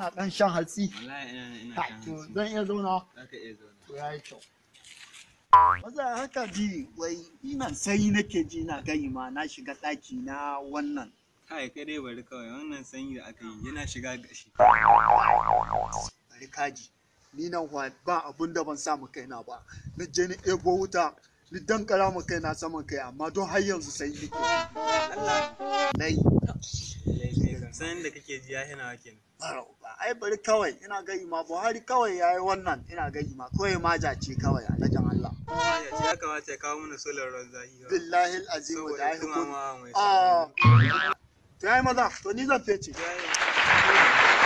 kana dan shan hatsi to zan iya zauna yayi kyau maza haka ji wai ina sai nake ji na gani ma na shiga ɗaki na wannan Kai kai dai bari kawai wannan sanyi da aka yi yana shiga gashi. bari kaji ni nan ba abun da ban samu kaina ba na je ni ebo wuta ni dankara mu kaina saman kai amma don har yanzu sai nake nai San da kake ji ya hina kenan. ai bari kawai ina gani ma Buhari kawai yayi wannan ina gani ma kawai maja ce kawai a najan Allah ya ya kamata ya kawo mana solar ruwan zafi. ba. billahi alazim da ah to yayi maza to ni zan fece Ya yi